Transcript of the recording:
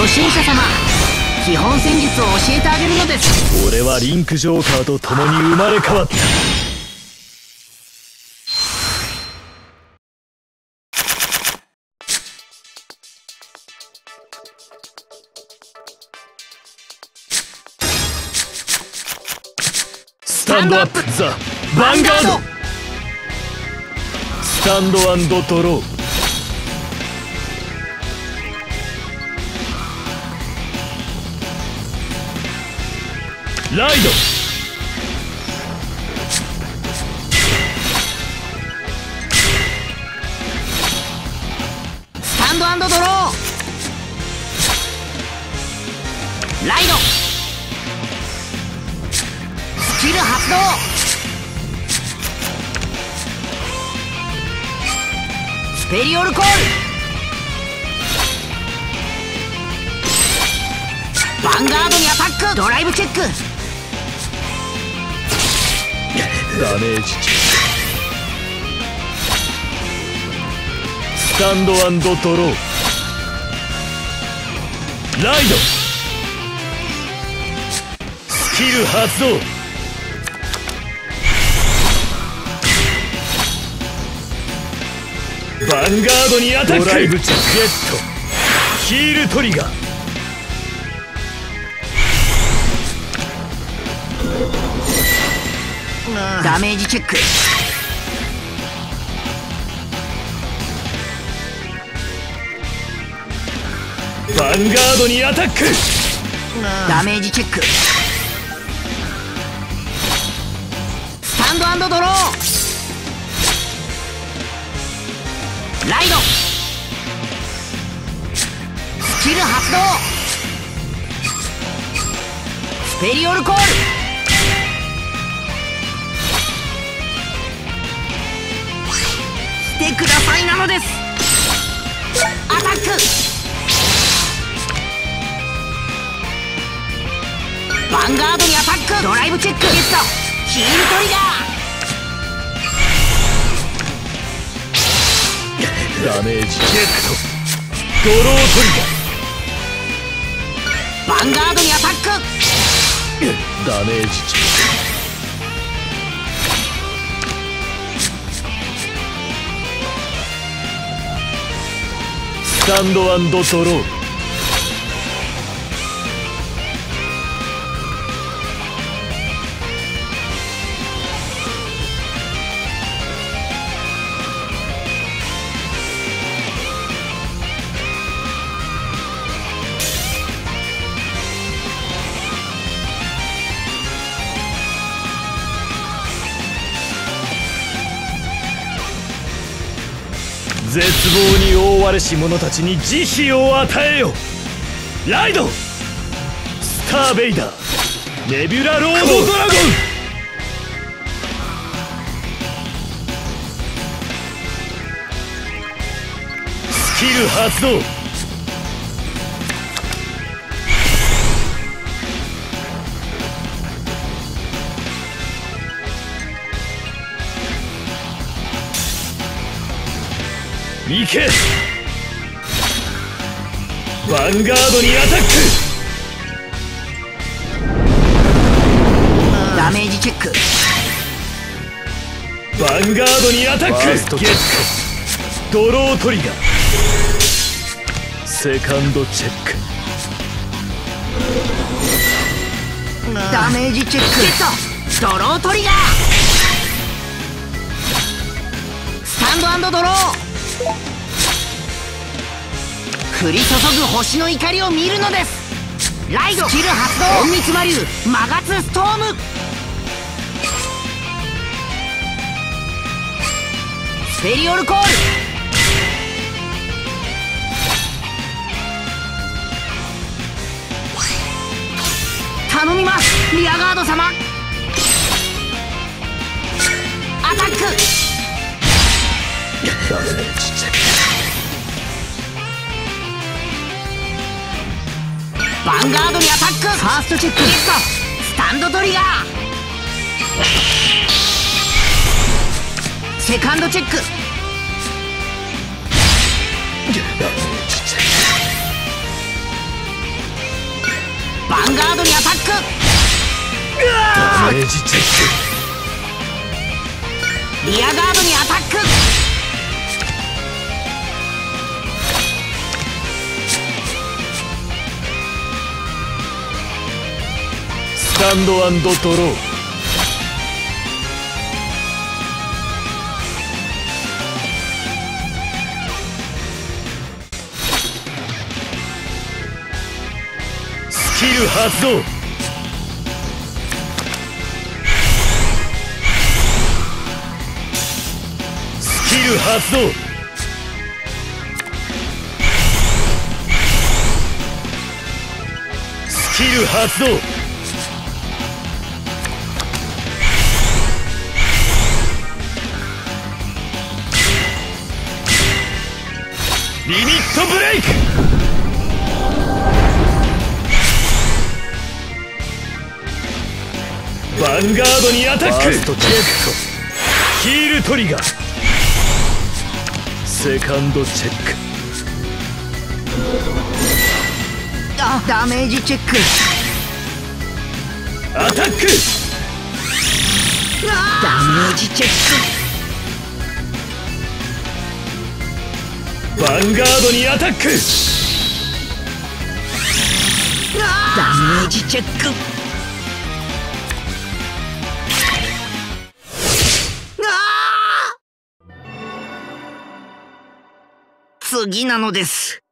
初心者様基本戦術を教えてあげるのです。俺はリンクジョーカーと共に生まれ変わった。スタンドアップザ・ヴァンガード。スタンドドローライド。スタンドアンドロー。ライド。スキル発動。スペリオルコール。ヴァンガードにアタック。ドライブチェック。ダメージスタンドドローライド。スキル発動。ヴァンガードにアタック。ドライブチェックゲットヒールトリガー。ダメージチェック。ヴァンガードにアタック。ダメージチェック。スタンドドロー。ライド。スキル発動。スペリオルコールいなのです。アタック。ヴァンガードにアタック。ドライブチェック。ゲット。ヒールトリガー。ダメージチェッドロートリガー。ヴァンガードにアタック。ダメージチェックンドドロー絶望に覆われし者たちに慈悲を与えよ。ライド！スターベイダー！ネビュラロード！ドラゴン！スキル発動行け。ヴァンガードにアタック。ダメージチェック。ヴァンガードにアタック。ゲットドロートリガー。セカンドチェック。ダメージチェック。ゲット。ドロートリガー。スタンドドロー降り注ぐ星の怒りを見るのです。ライド。スキル発動。隠密魔竜マガツストーム。スペリオルコール。頼みます。リアガード様。アタックヴァンガードにアタックファーストチェック。ゲットスタンドトリガーセカンドチェック。ヴヴァンガードにアタック。ダメージチェックリアガードにアタックスタンドドロー。キル発動。スキル発動。スキル発動。リミットブレイク。ヴァンガードにアタック。ヒールトリガー。セカンドチェック。あダメージチェック。アタック。ダメージチェックヴァンガードにアタック。ダメージチェック。次なのです。